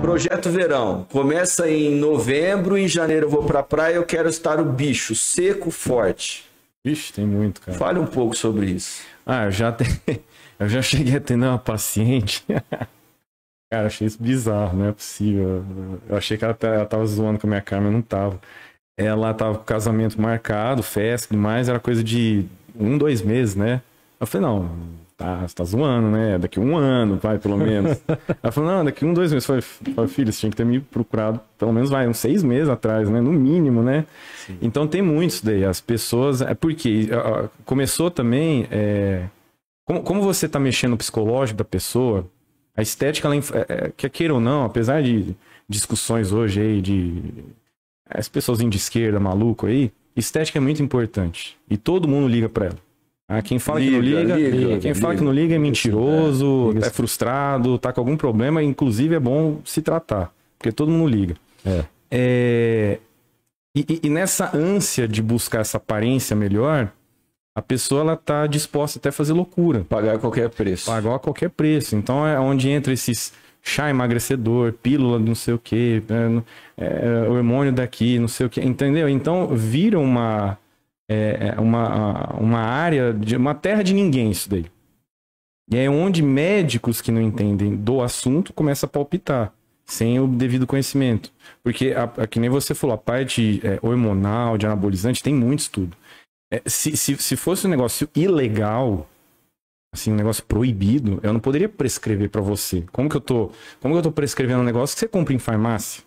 Projeto Verão. Começa em novembro, em janeiro eu vou pra praia, eu quero estar o bicho, seco, forte. Vixe, tem muito, cara. Fale um pouco sobre isso. Ah, eu já, te... eu já cheguei a atender uma paciente. cara, achei isso bizarro, não é possível. Eu achei que ela, ela tava zoando com a minha cara, mas não tava. Ela tava com casamento marcado, festa e demais, era coisa de um, dois meses, né? Eu falei, não, tá, você tá zoando, né? Daqui um ano, vai, pelo menos. Ela falou, não, daqui um, dois meses. Eu falei, filho, você tinha que ter me procurado, pelo menos, vai, uns seis meses atrás, né? No mínimo, né? Sim. Então tem muitos daí. As pessoas. É porque começou também. É, como, como você tá mexendo no psicológico da pessoa, a estética, ela, é, é, quer queira ou não, apesar de discussões hoje aí de. As pessoas de esquerda, maluco aí, estética é muito importante. E todo mundo liga para ela. Ah, quem fala liga, que não liga, liga, liga. quem fala que não liga é mentiroso, é, é frustrado, tá com algum problema, inclusive é bom se tratar, porque todo mundo liga. É. é... E, e, nessa ânsia de buscar essa aparência melhor, a pessoa ela tá disposta até a fazer loucura. Pagar a qualquer preço. Pagar a qualquer preço. Então é onde entra esses chá emagrecedor, pílula não sei o que, é, é, hormônio daqui, não sei o que, entendeu? Então vira uma é uma, uma área, de uma terra de ninguém isso daí. E é onde médicos que não entendem do assunto começam a palpitar, sem o devido conhecimento. Porque, a, a, que nem você falou, a parte é, hormonal, de anabolizante, tem muito estudo. É, se, se, se fosse um negócio ilegal, assim, um negócio proibido, eu não poderia prescrever para você. Como que eu tô, como que eu tô prescrevendo um negócio que você compra em farmácia?